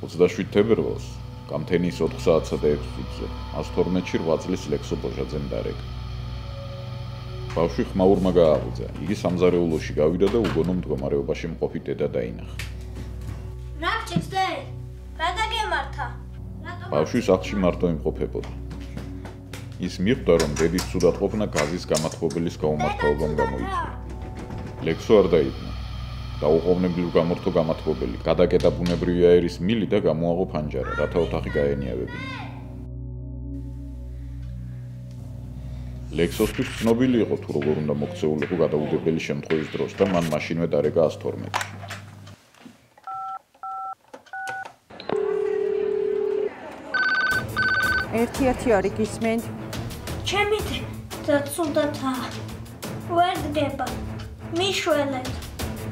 27 თებერვალს გამთენის 4 საათსა და 6 წუთზე 112-ში 8 წლის ლექსო ბოჟაძემ დარეკა. ბავშვი ხმაურმა გააღვიძა. იგი სამზარეულოში გავიდა და უგონო მდგომარეობაში მყოფი დედა დაინახა. რა გჭირდე? რა დაგემართა? ბავშვი სახლში მარტო იმყოფებოდა. ის მიხვდა, რომ დედის ცუდათყოფნა გაზის გამათბობელის გაუმართლობამ გამოიწვია. ლექსო არ დაიბნა. დაუყოვნებლივ გამორთო გამათბობელი. გადაკეტა ბუნებრივი აერის მილი და გამოაღო ფანჯარა, რათა ოთახი გაენიავებინა. ლექსოსთვის ცნობილი იყო თუ როგორ უნდა მოქცეულიყო გადაუდებელი შემთხვევის დროს და მან მაშინვე დარეკა 112. ერთი არი გისმენთ? ჩემი და ცუდათა. ვერ დგება. მიშველეთ.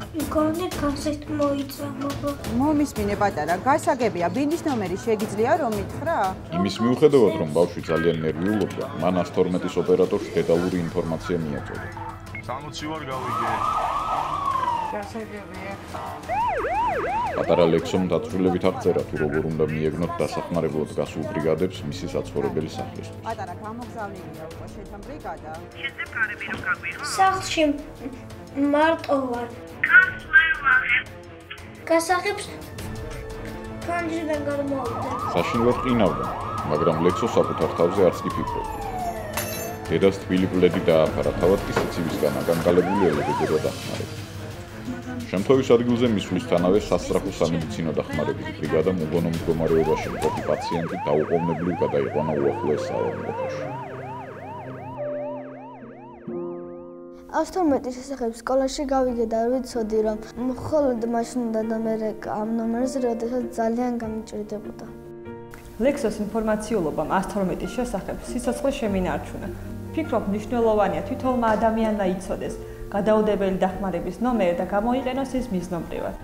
გონი გასეთ მოიწამო. მომისმინე პატარა, გასაგებია, ბინდის ნომერი შეგიძლია რომ მითხრა? იმის მიუხედავად რომ ბავშვი ძალიან ნერვიულობდა, მან 112-ის ოპერატორს დეტალური ინფორმაცია მიაწოდა. 60 ვარ გავიგე. გასაგებია. პატარა ლექსომ დაწვრილებით აღწერა თუ როგორ უნდა მიეგნოთ დასახმარებლად გასულ ბრიგადებს მისი საცხოვრებელი სახლისთვის. პატარა გამოგზავნილია უკვე შეთან ბრიგადა. შეძებ კარები რომ გაგვიღო. სახლში მარტო ვარ. კარს ვერ ვაღებ. გასაღებს ფანჯრიდან გამოვიდა. საშინ ვერ ყინავდა, მაგრამ ლექსო საკუთარ თავზე არც კი ფიქრობდა. დედას თბილი პლედი დააფარა, თავად კი სიცივისგან აგანგალებული ელეგებოდა დახმარება. შემთხვევის ადგილზე მისვლისთანავე სასწრაფო სამედიცინო დახმარების ბრიგადა მოგონო მდგომარეობაში მყოფი პაციენტი დაუყოვნებლივ გადაიყვანა უახლოეს საავადმყოფოში. 112 შესახებ სკოლაში გავიგე და ვიცოდი რომ მხოლოდ მაშინ უნდა და მე ამ ნომერზე როდესაც ძალიან გამიჭირდებოდა. ლექსოს ინფორმაციულობამ 112 შესახებ სიცოცხლე შემინარჩუნა. ფიქრობ მნიშვნელოვანია თვითონმა ადამიანმა იცოდეს გადაუდებელი დახმარების ნომერი და გამოიყენოს ის მიზნობრივად.